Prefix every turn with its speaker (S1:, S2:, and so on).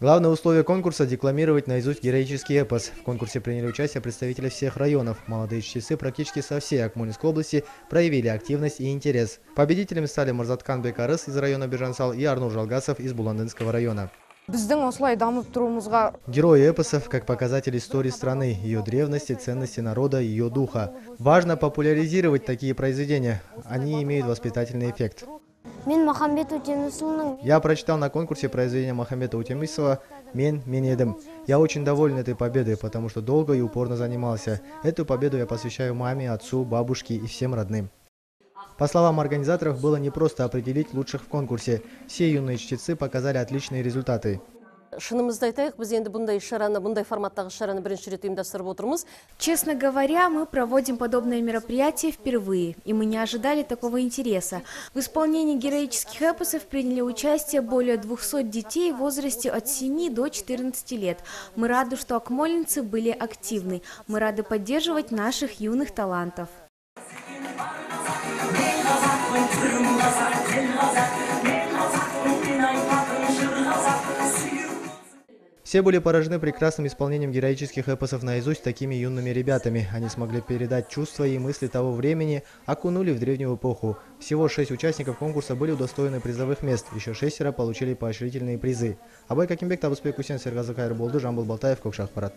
S1: Главное условие конкурса – декламировать наизусть героический эпос. В конкурсе приняли участие представители всех районов. Молодые чтецы практически со всей Акмолинской области проявили активность и интерес. Победителями стали Марзаткан Бекарыс из района Бежансал и Арнур Жалгасов из Буландынского района. Герои эпосов как показатель истории страны, ее древности, ценности народа, ее духа. Важно популяризировать такие произведения. Они имеют воспитательный эффект.
S2: Мен махамбет өтемісұлының
S1: Я прочитал на конкурсе произведение Махамбета Утемисова «Мен, мен едім». Я очень доволен этой победой, потому что долго и упорно занимался. Эту победу я посвящаю маме, отцу, бабушке и всем родным. По словам организаторов, было непросто определить лучших в конкурсе. Все юные чтецы показали отличные результаты
S3: шынымызды айтайық біз енді бұндай іс шараны бұндай форматтағы іс шараны бірінші рет ұйымдастырып отырмыз
S4: Честно говоря, мы проводим подобное мероприятие впервые, и мы не ожидали такого интереса. В исполнении героических эпосов приняли участие более 200 детей в возрасте от 7 до 14 лет. Мы рады, что акмолинцы были активны. Мы рады поддерживать наших юных талантов.
S1: Все были поражены прекрасным исполнением героических эпосов наизусть такими юными ребятами. Они смогли передать чувства и мысли того времени, окунули в древнюю эпоху. Всего шесть участников конкурса были удостоены призовых мест, еще шестеро получили поощрительные призы. Абай Какимбек, Табуспек Кусен, Сергазакайр Болду, Жамбул Балтаев, Кокшахпарат.